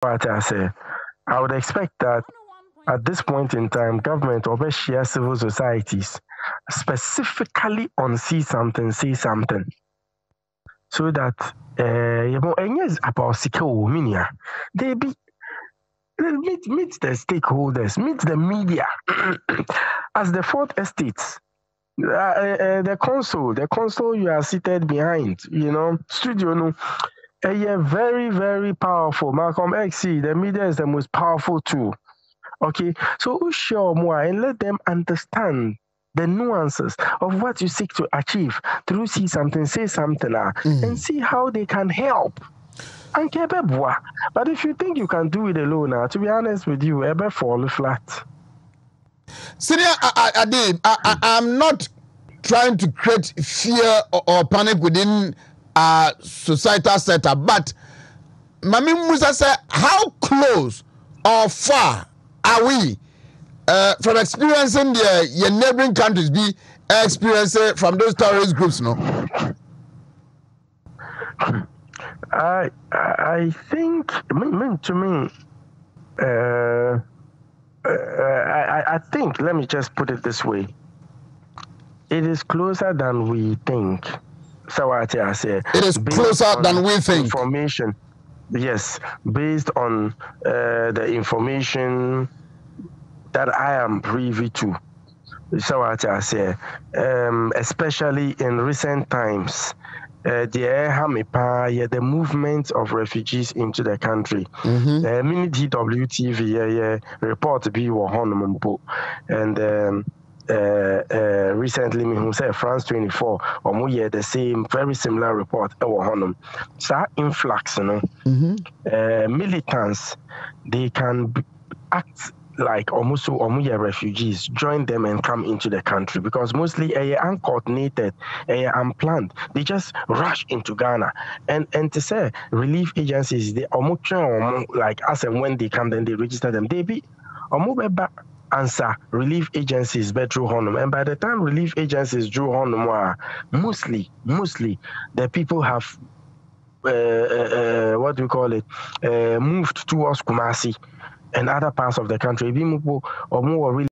what I say. I would expect that at this point in time, government or share civil societies specifically on see something, see something. So that uh, you know, and about. They be meet meet the stakeholders, meet the media as the fourth estates. Uh, uh, the console, the console you are seated behind, you know, studio no a very, very powerful. Malcolm X, the media is the most powerful tool. Okay, so show more and let them understand the nuances of what you seek to achieve through see something, say something, uh, mm. and see how they can help. And But if you think you can do it alone, uh, to be honest with you, ever fall flat. Senior I, I, did. I, I, am not trying to create fear or, or panic within uh, societal setup. But Mami Musa said, how close or far are we uh, from experiencing the your neighboring countries be experiencing from those terrorist groups? No. I I think to me. Uh, uh, I, I think, let me just put it this way. It is closer than we think. I say. It is closer than we think. Information. Yes, based on uh, the information that I am privy to. Sawati I say, um, especially in recent times. Uh, the the movement of refugees into the country. Mm-hmm. Uh, mini DWTV yeah, yeah, report be and um, uh, uh, recently who said France 24 ɔmo yɛ the same very similar report ɛwɔ hɔnom saa influx no mm-hmm. uh, militants they can act like almost so almost refugees join them and come into the country because mostly uh, uncoordinated, uh, unplanned. They just rush into Ghana and and to say relief agencies they almost like as and when they come then they register them. They be almost back answer relief agencies but through honum and by the time relief agencies drew honum mostly mostly the people have uh, uh, uh, what do we call it uh, moved towards kumasi and other parts of the country